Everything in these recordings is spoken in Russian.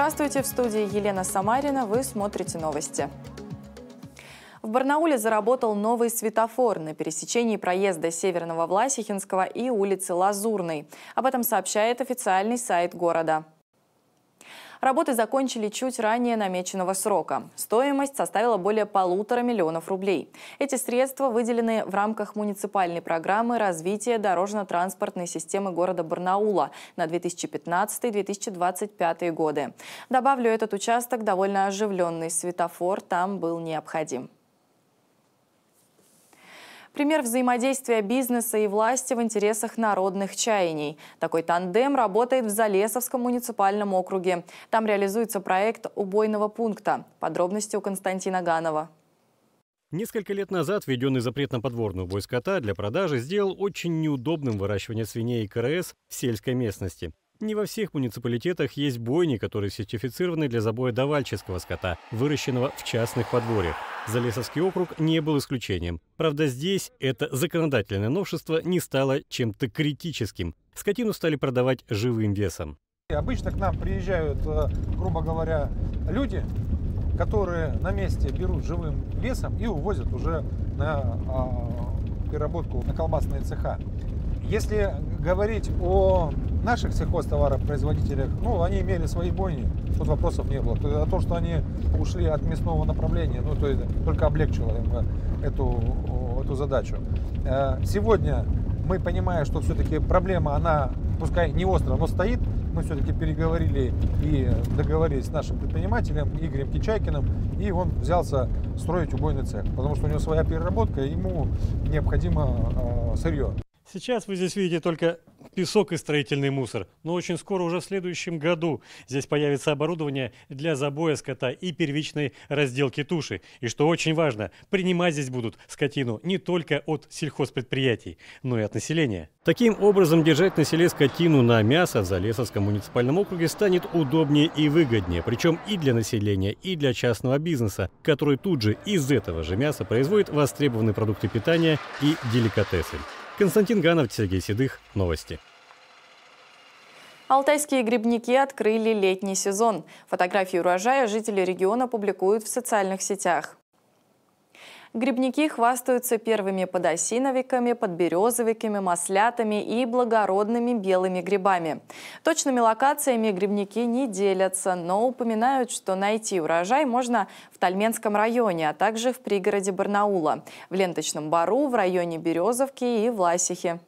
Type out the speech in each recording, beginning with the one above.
Здравствуйте, в студии Елена Самарина. Вы смотрите новости. В Барнауле заработал новый светофор на пересечении проезда Северного Власихинского и улицы Лазурной. Об этом сообщает официальный сайт города. Работы закончили чуть ранее намеченного срока. Стоимость составила более полутора миллионов рублей. Эти средства выделены в рамках муниципальной программы развития дорожно-транспортной системы города Барнаула на 2015-2025 годы. Добавлю, этот участок довольно оживленный. Светофор там был необходим. Пример взаимодействия бизнеса и власти в интересах народных чаяний. Такой тандем работает в Залесовском муниципальном округе. Там реализуется проект убойного пункта. Подробности у Константина Ганова. Несколько лет назад введенный запрет на подворную бой скота для продажи сделал очень неудобным выращивание свиней и КРС в сельской местности. Не во всех муниципалитетах есть бойни, которые сертифицированы для забоя давальческого скота, выращенного в частных подворьях. Залесовский округ не был исключением. Правда, здесь это законодательное новшество не стало чем-то критическим. Скотину стали продавать живым весом. Обычно к нам приезжают, э, грубо говоря, люди, которые на месте берут живым весом и увозят уже на а, переработку на колбасные цеха. Если говорить о наших сельхозтоваропроизводителях, ну, они имели свои бойни, тут вопросов не было. А то, что они ушли от мясного направления, ну, то есть только облегчило им э, эту, эту задачу. Э, сегодня мы понимаем, что все-таки проблема, она, пускай не острая, но стоит. Мы все-таки переговорили и договорились с нашим предпринимателем Игорем Кичайкиным, и он взялся строить убойный цех, потому что у него своя переработка, ему необходимо э, сырье. Сейчас вы здесь видите только песок и строительный мусор. Но очень скоро, уже в следующем году, здесь появится оборудование для забоя скота и первичной разделки туши. И что очень важно, принимать здесь будут скотину не только от сельхозпредприятий, но и от населения. Таким образом, держать на селе скотину на мясо в Залесовском муниципальном округе станет удобнее и выгоднее, причем и для населения, и для частного бизнеса, который тут же из этого же мяса производит востребованные продукты питания и деликатесы. Константин Ганов, Сергей Седых. Новости. Алтайские грибники открыли летний сезон. Фотографии урожая жители региона публикуют в социальных сетях. Грибники хвастаются первыми подосиновиками, подберезовиками, маслятами и благородными белыми грибами. Точными локациями грибники не делятся, но упоминают, что найти урожай можно в Тальменском районе, а также в пригороде Барнаула, в Ленточном Бару, в районе Березовки и Власихе.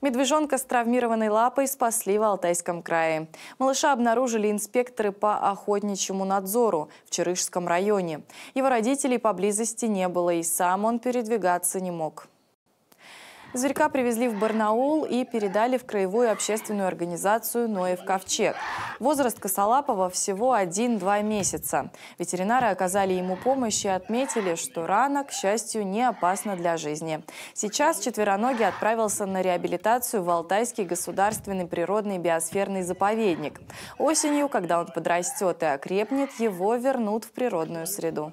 Медвежонка с травмированной лапой спасли в Алтайском крае. Малыша обнаружили инспекторы по охотничьему надзору в Черышском районе. Его родителей поблизости не было, и сам он передвигаться не мог. Зверька привезли в Барнаул и передали в краевую общественную организацию «Ноев ковчег». Возраст косолапого всего 1-2 месяца. Ветеринары оказали ему помощь и отметили, что рана, к счастью, не опасна для жизни. Сейчас четвероногий отправился на реабилитацию в Алтайский государственный природный биосферный заповедник. Осенью, когда он подрастет и окрепнет, его вернут в природную среду.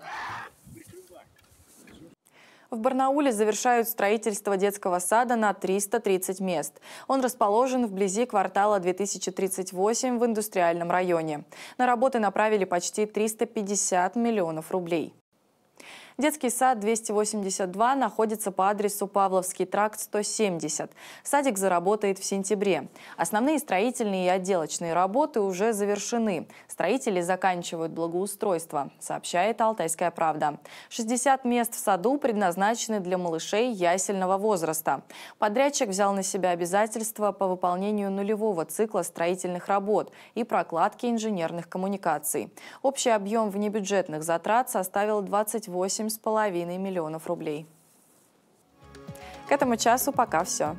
В Барнауле завершают строительство детского сада на 330 мест. Он расположен вблизи квартала 2038 в индустриальном районе. На работы направили почти 350 миллионов рублей. Детский сад 282 находится по адресу Павловский тракт 170. Садик заработает в сентябре. Основные строительные и отделочные работы уже завершены. Строители заканчивают благоустройство, сообщает «Алтайская правда». 60 мест в саду предназначены для малышей ясельного возраста. Подрядчик взял на себя обязательства по выполнению нулевого цикла строительных работ и прокладки инженерных коммуникаций. Общий объем внебюджетных затрат составил 28 8,5 миллионов рублей. К этому часу пока все.